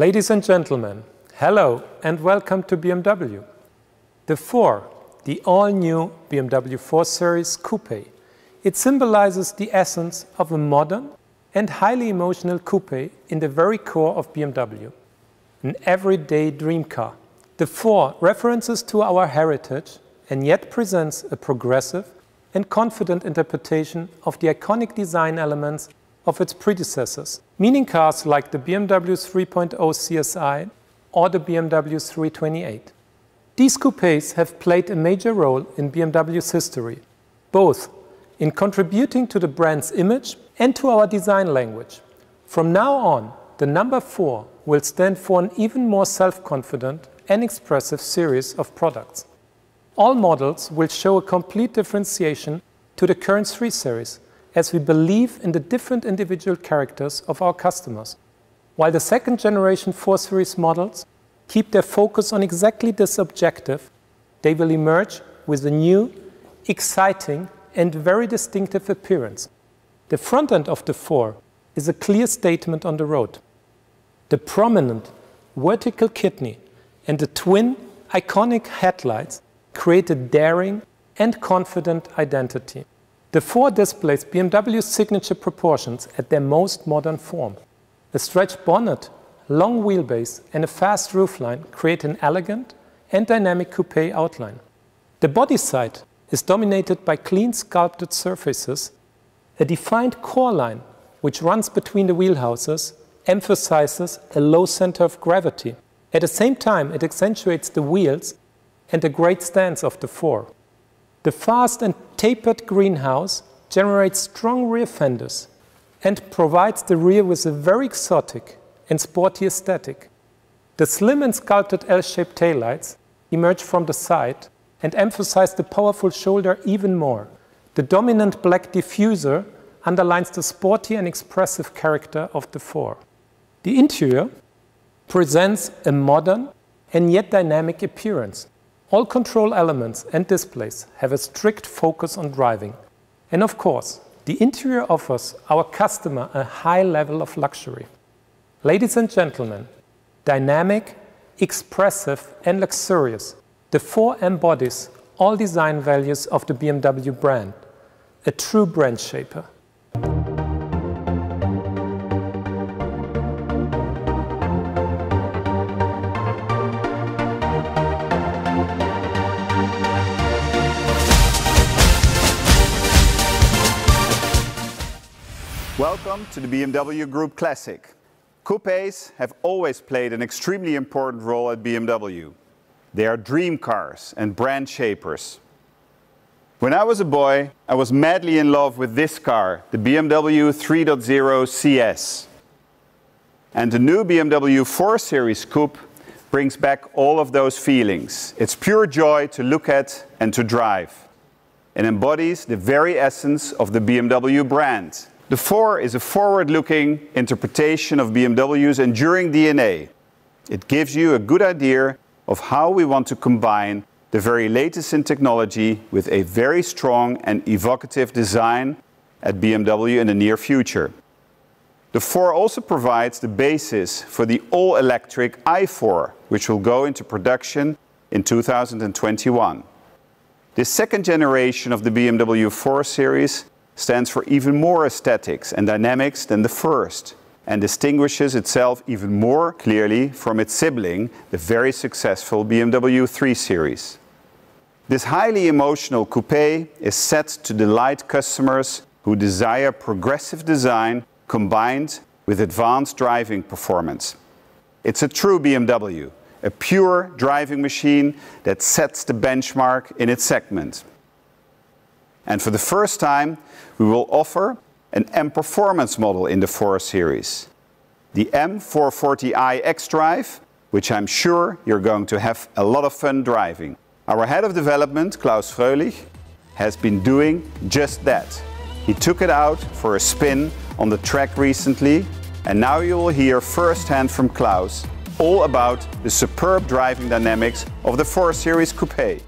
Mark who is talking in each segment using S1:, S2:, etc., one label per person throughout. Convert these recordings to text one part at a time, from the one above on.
S1: Ladies and gentlemen, hello and welcome to BMW. The 4, the all-new BMW 4 Series Coupe. It symbolizes the essence of a modern and highly emotional coupe in the very core of BMW. An everyday dream car. The 4 references to our heritage and yet presents a progressive and confident interpretation of the iconic design elements of its predecessors, meaning cars like the BMW 3.0 CSI or the BMW 328. These coupes have played a major role in BMW's history, both in contributing to the brand's image and to our design language. From now on, the number 4 will stand for an even more self-confident and expressive series of products. All models will show a complete differentiation to the current 3 Series, as we believe in the different individual characters of our customers. While the second generation 4 Series models keep their focus on exactly this objective, they will emerge with a new, exciting, and very distinctive appearance. The front end of the 4 is a clear statement on the road. The prominent vertical kidney and the twin iconic headlights create a daring and confident identity. The 4 displays BMW's signature proportions at their most modern form. A stretched bonnet, long wheelbase and a fast roofline create an elegant and dynamic coupe outline. The body side is dominated by clean sculpted surfaces. A defined core line, which runs between the wheelhouses, emphasizes a low center of gravity. At the same time, it accentuates the wheels and the great stance of the 4. The fast and tapered greenhouse generates strong rear fenders and provides the rear with a very exotic and sporty aesthetic. The slim and sculpted L-shaped taillights emerge from the side and emphasize the powerful shoulder even more. The dominant black diffuser underlines the sporty and expressive character of the 4. The interior presents a modern and yet dynamic appearance. All control elements and displays have a strict focus on driving. And of course, the interior offers our customer a high level of luxury. Ladies and gentlemen, dynamic, expressive and luxurious, the 4 embodies all design values of the BMW brand, a true brand shaper.
S2: Welcome to the BMW Group Classic. Coupes have always played an extremely important role at BMW. They are dream cars and brand shapers. When I was a boy, I was madly in love with this car, the BMW 3.0 CS. And the new BMW 4 Series Coupe brings back all of those feelings. It's pure joy to look at and to drive. It embodies the very essence of the BMW brand the 4 is a forward-looking interpretation of BMW's enduring DNA. It gives you a good idea of how we want to combine the very latest in technology with a very strong and evocative design at BMW in the near future. The 4 also provides the basis for the all-electric i4, which will go into production in 2021. This second generation of the BMW 4 Series stands for even more aesthetics and dynamics than the first and distinguishes itself even more clearly from its sibling, the very successful BMW 3 Series. This highly emotional coupe is set to delight customers who desire progressive design combined with advanced driving performance. It's a true BMW, a pure driving machine that sets the benchmark in its segment. And for the first time, we will offer an M Performance model in the 4 Series. The M440i xDrive, which I'm sure you're going to have a lot of fun driving. Our head of development, Klaus Fröhlich, has been doing just that. He took it out for a spin on the track recently, and now you will hear firsthand from Klaus all about the superb driving dynamics of the 4 Series Coupe.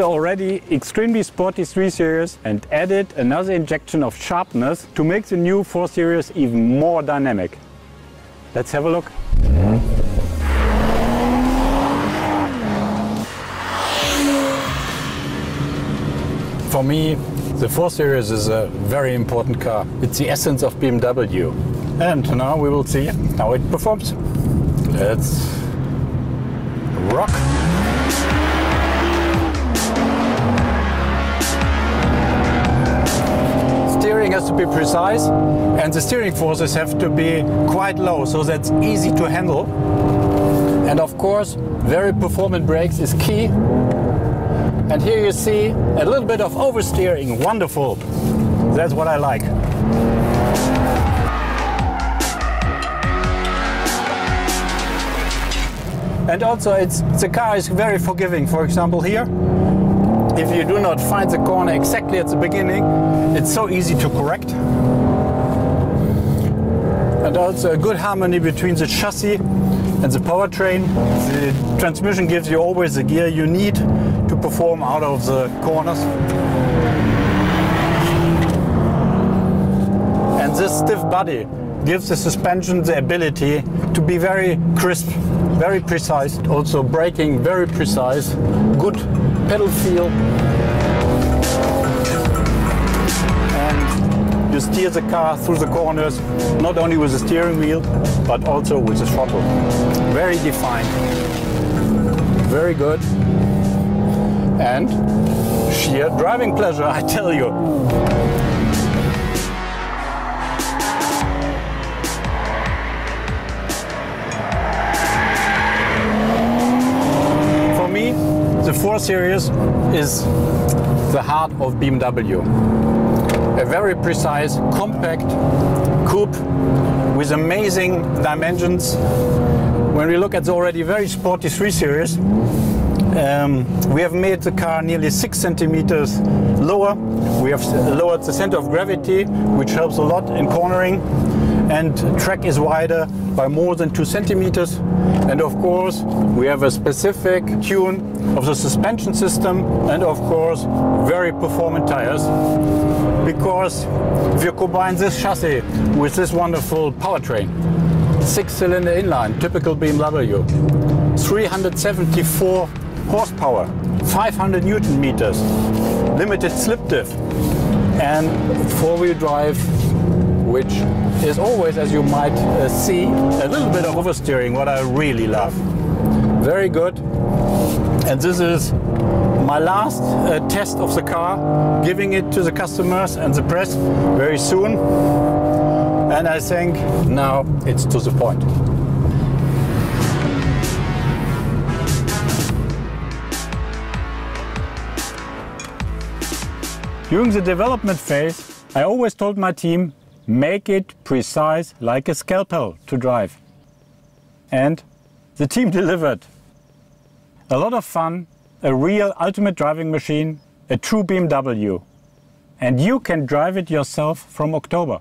S3: The already extremely sporty 3 Series and added another injection of sharpness to make the new 4 Series even more dynamic. Let's have a look. For me, the 4 Series is a very important car. It's the essence of BMW. And now we will see how it performs. Let's to be precise and the steering forces have to be quite low so that's easy to handle. And of course, very performant brakes is key and here you see a little bit of oversteering. Wonderful. That's what I like. And also it's the car is very forgiving. For example here, if you do not find the corner exactly at the beginning, it's so easy to correct. And also a good harmony between the chassis and the powertrain. The transmission gives you always the gear you need to perform out of the corners. And this stiff body gives the suspension the ability to be very crisp, very precise, also braking very precise, good pedal feel. And you steer the car through the corners, not only with the steering wheel, but also with the throttle. Very defined, very good and sheer driving pleasure, I tell you. 4 Series is the heart of BMW. A very precise, compact coupe with amazing dimensions. When we look at the already very sporty 3 Series, um, we have made the car nearly six centimeters lower. We have lowered the center of gravity, which helps a lot in cornering. And track is wider by more than two centimeters. And of course, we have a specific tune of the suspension system and of course, very performant tires. Because if you combine this chassis with this wonderful powertrain, six cylinder inline, typical BMW, 374 horsepower, 500 newton meters, limited slip diff, and four-wheel drive, which is always, as you might uh, see, a little bit of oversteering, what I really love. Very good. And this is my last uh, test of the car, giving it to the customers and the press very soon. And I think now it's to the point. During the development phase, I always told my team, make it precise like a scalpel to drive. And the team delivered. A lot of fun, a real ultimate driving machine, a true BMW. And you can drive it yourself from October.